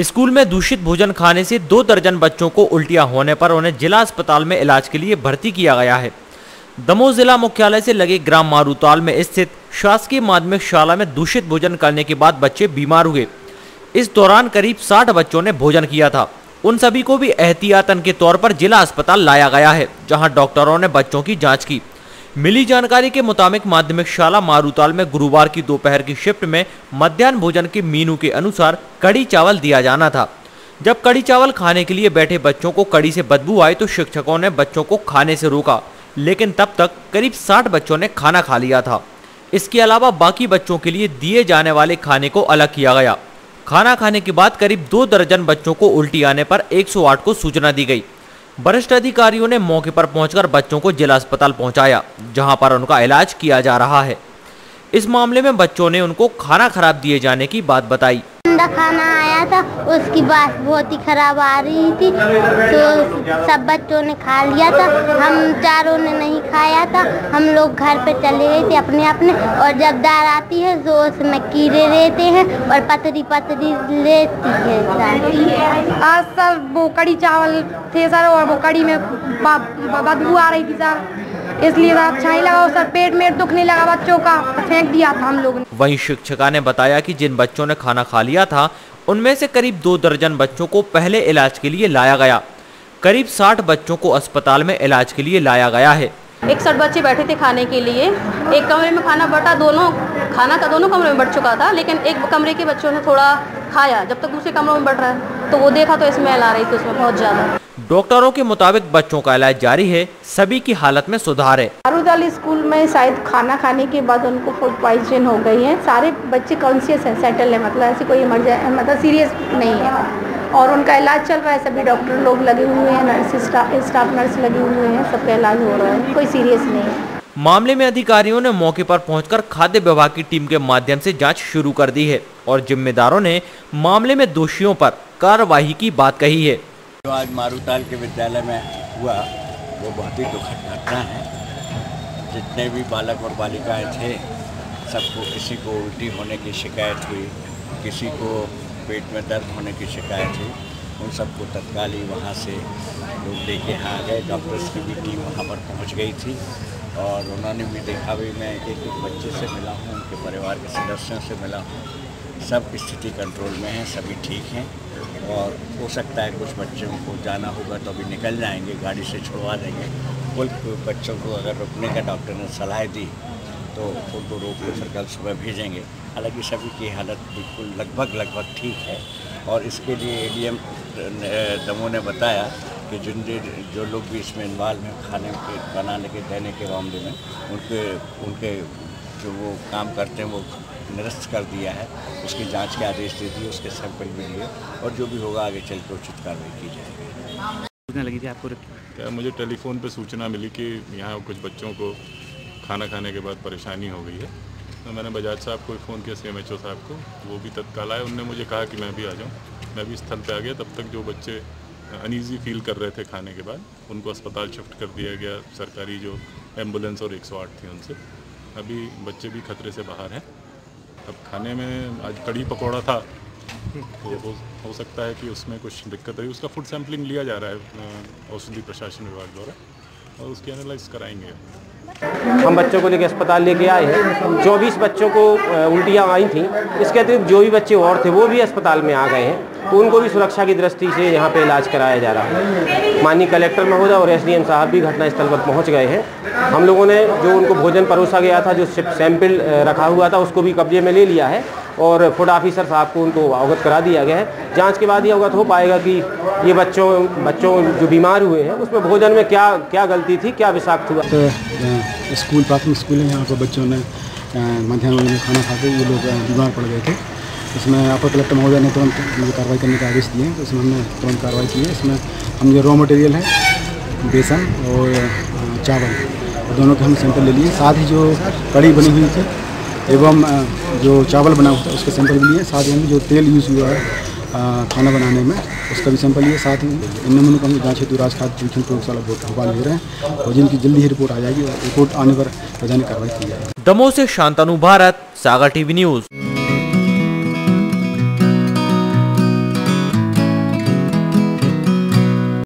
School में दूषित भोजन खाने से दो दर्जन बच्चों को उल्टियाँ होने पर उन्हें जिला अस्पताल में इलाज के लिए भर्ती किया गया है। दमोह जिला मुख्यालय से लगे ग्राम मारूताल में स्थित शासकीय माध्यमिक शाला में दूषित भोजन करने के बाद बच्चे बीमार हुए। इस दौरान करीब 60 बच्चों ने भोजन किया था। उन सभी को भी एहतियातन के तौर पर जिला अस्पताल लाया गया है, जहाँ डॉक्टरों ने बच्चों की जाँच की। मिली जानकारी के मुताबिक माध्यमिक शाला मारूताल में गुरुवार की दोपहर की शिफ्ट में मध्यान्ह भोजन के मीनू के अनुसार कड़ी चावल दिया जाना था। जब कड़ी चावल खाने के लिए बैठे बच्चों को कड़ी से बदबू आई तो शिक्षकों ने बच्चों को खाने से रोका, लेकिन तब तक करीब 60 बच्चों ने खाना खा लिया था। इसके अलावा बाकी बच्चों के लिए दिए जाने वाले खाने को अलग किया गया। खाना खाने के बाद करीब दो दर्जन बच्चों को उल्टी आने पर 108 को सूचना दी गई। वरिष्ठ अधिकारियों ने मौके पर पहुंचकर बच्चों को जिला अस्पताल पहुँचाया, जहाँ पर उनका इलाज किया जा रहा है। इस मामले में बच्चों ने उनको खाना खराब दिए जाने की बात बताई। ठंडा खाना आया था, उसकी बात बहुत ही खराब आ रही थी। तो सब बच्चों ने खा लिया था। हम चारों ने नहीं खाया था। हम लोग घर पे चले गए थे अपने अपने और जब दार आती है तो उसमें कीड़े रहते हैं और पतरी पतरी लेती है आज सर वो कड़ी चावल थे सर, और वो कड़ी में बदबू आ रही थी सर। इसलिए सर अच्छा ही लगा सर पेट में दुखने लगा बच्चों का। फेंक दिया था हम लोग ने। वही शिक्षिका ने बताया कि जिन बच्चों ने खाना खा लिया था उनमें से करीब दो दर्जन बच्चों को पहले इलाज के लिए लाया गया। करीब 60 बच्चों को अस्पताल में इलाज के लिए लाया गया है। इकसठ बच्चे बैठे थे खाने के लिए। एक कमरे में खाना बटा दोनों खाना का दोनों कमरे में बट चुका था लेकिन एक कमरे के बच्चों ने थोड़ा खाया। जब तक दूसरे कमरों में बट रहा है तो वो देखा तो स्मेल आ रही थी उसमें बहुत ज़्यादा। डॉक्टरों के मुताबिक बच्चों का इलाज जारी है सभी की हालत में सुधार है। अरुदाल स्कूल में शायद खाना खाने के बाद उनको फ़ूड पॉइजन हो गई है। सारे बच्चे कॉन्शियस हैं सेटल है मतलब ऐसी कोई इमरजेंसी मतलब सीरियस नहीं है। और उनका इलाज चल रहा है सभी डॉक्टर लोग लगे हुए हैं नर्स स्टाफ स्टाफ नर्स लगे हुए हैं सबका इलाज हो रहा है कोई सीरियस नहीं है। मामले में अधिकारियों ने मौके पर पहुंचकर खाद्य विभाग की टीम के माध्यम से जाँच शुरू कर दी है और जिम्मेदारों ने मामले में दोषियों पर कार्रवाई की बात कही है। जो आज मारूताल के विद्यालय में हुआ, वो बहुत ही दुखद घटना है। जितने भी बालक और बालिकाएँ थे, सबको किसी को उल्टी होने की शिकायत हुई, किसी को पेट में दर्द होने की शिकायत हुई। उन सबको तत्काल ही वहाँ से लोग लेके यहाँ आ गए। डॉक्टर्स की भी टीम वहाँ पर पहुँच गई थी और उन्होंने भी देखा भी मैं एक एक बच्चे से मिला हूँ, उनके परिवार के सदस्यों से मिला हूँ सब स्थिति कंट्रोल में है, सभी ठीक हैं। और हो सकता है कुछ बच्चों को जाना होगा तो अभी निकल जाएँगे, गाड़ी से छुड़वा देंगे। कुल बच्चों को अगर रुकने का डॉक्टर ने सलाह दी तो उनको रोक के फिर कल सुबह भेजेंगे। हालाँकि सभी की हालत बिल्कुल लगभग लगभग ठीक है। और इसके लिए एडीएम दमोह ने बताया कि जिन जो लोग भी इसमें इन्वॉल्व हैं, खाने के, बनाने के, देने के मामले में, उनके उनके जो वो काम करते हैं, वो निरस्त कर दिया है उसकी जाँच के आदेश दे दिए उसके सैंपल भी लिए और जो भी होगा आगे चल के उचित कार्रवाई की जाएगी। सूचना लगी थी आपको क्या मुझे टेलीफोन पर सूचना मिली कि यहाँ कुछ बच्चों को खाना खाने के बाद परेशानी हो गई है। तो मैंने बजाज साहब को फ़ोन किया सी एम साहब को वो भी तत्काल आए उनने मुझे कहा कि मैं भी आ जाऊँ। मैं भी स्थल पे आ गया तब तक जो बच्चे अनईजी फील कर रहे थे खाने के बाद उनको अस्पताल शिफ्ट कर दिया गया सरकारी जो एंबुलेंस और 108 थी उनसे। अभी बच्चे भी खतरे से बाहर हैं। अब खाने में आज कड़ी पकौड़ा था तो हो, हो सकता है कि उसमें कुछ दिक्कत आई उसका फ़ूड सैम्पलिंग लिया जा रहा है औषधि प्रशासन विभाग द्वारा और उसकी एनालाइज कराएँगे। हम बच्चों को लेकर अस्पताल लेके आए हैं। चौबीस बच्चों को उल्टियाँ आई थी। इसके अतिरिक्त जो भी बच्चे और थे वो भी अस्पताल में आ गए हैं। उनको भी सुरक्षा की दृष्टि से यहाँ पे इलाज कराया जा रहा है। माननीय कलेक्टर महोदय और एसडीएम साहब भी घटनास्थल पर पहुँच गए हैं। हम लोगों ने जो उनको भोजन परोसा गया था, जो सैंपल रखा हुआ था, उसको भी कब्जे में ले लिया है और फ़ूड ऑफिसर साहब को उनको अवगत करा दिया गया है। जाँच के बाद ये अवगत हो पाएगा कि ये बच्चों बच्चों जो बीमार हुए हैं, उसमें भोजन में क्या क्या गलती थी, क्या विषाक्त हुआ? तो स्कूल, प्राथमिक स्कूल है, यहाँ पर बच्चों ने मध्याह्न भोजन में खाना खाते ये लोग बीमार पड़ गए थे। इसमें अपर कलेक्टर महोदय ने तुरंत मुझे कार्रवाई करने के आदेश दिए हैं तो इसमें हमने तुरंत कार्रवाई की है। इसमें हम जो रॉ मटेरियल है, बेसन और चावल दोनों के हम सैंपल ले लिए। साथ ही जो कड़ी बनी हुई थी, एवं जो चावल बना हुआ था, उसके सैंपल भी लिए। साथ ही हमने जो तेल यूज़ हुआ है खाना बनाने में, उसका भी सैंपल लिए। साथ ही इन नमूनों का हम जाँच हेतु राज खाद्य प्रयोगशाला भोपाल भेज रहे हैं और जिनकी जल्दी ही रिपोर्ट आ जाएगी और रिपोर्ट आने पर वैधानिक कार्रवाई की जाएगी। दमोह से शांतानु, भारत, सागर टीवी न्यूज़।